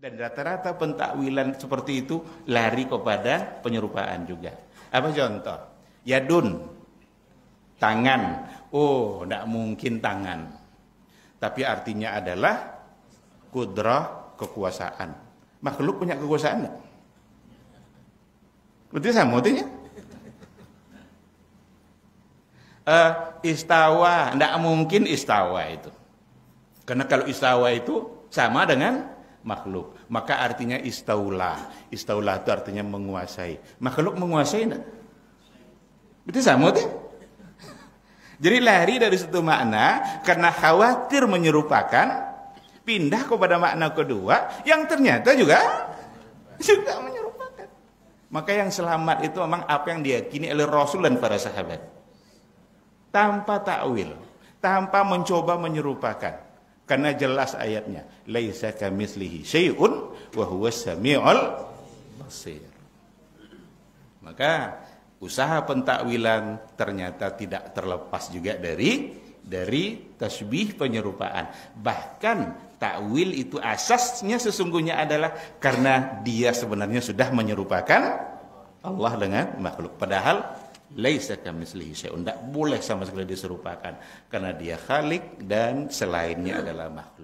Dan rata-rata pentakwilan seperti itu lari kepada penyerupaan juga. Apa contoh? Yadun, tangan. Oh, tidak mungkin tangan. Tapi artinya adalah kudrah kekuasaan. Makhluk punya kekuasaan enggak? Berarti sama artinya? Uh, istawa, tidak mungkin istawa itu. Karena kalau istawa itu sama dengan makhluk. Maka artinya istaulah. Istaulah itu artinya menguasai. Makhluk menguasai enggak? Itu sama tuh. Jadi lari dari satu makna karena khawatir menyerupakan pindah kepada makna kedua yang ternyata juga juga menyerupakan. Maka yang selamat itu memang apa yang diyakini oleh Rasul dan para sahabat. Tanpa takwil, tanpa mencoba menyerupakan. Karena jelas ayatnya, laisa kamitslihi syai'un wa huwas samiul basir. Maka usaha pentakwilan ternyata tidak terlepas juga dari dari tasbih penyerupaan. Bahkan takwil itu asasnya sesungguhnya adalah karena dia sebenarnya sudah menyerupakan Allah dengan makhluk. Padahal laisa kamitslihi syai'un. Tidak boleh sama sekali diserupakan. Karena dia khalik dan selainnya adalah makhluk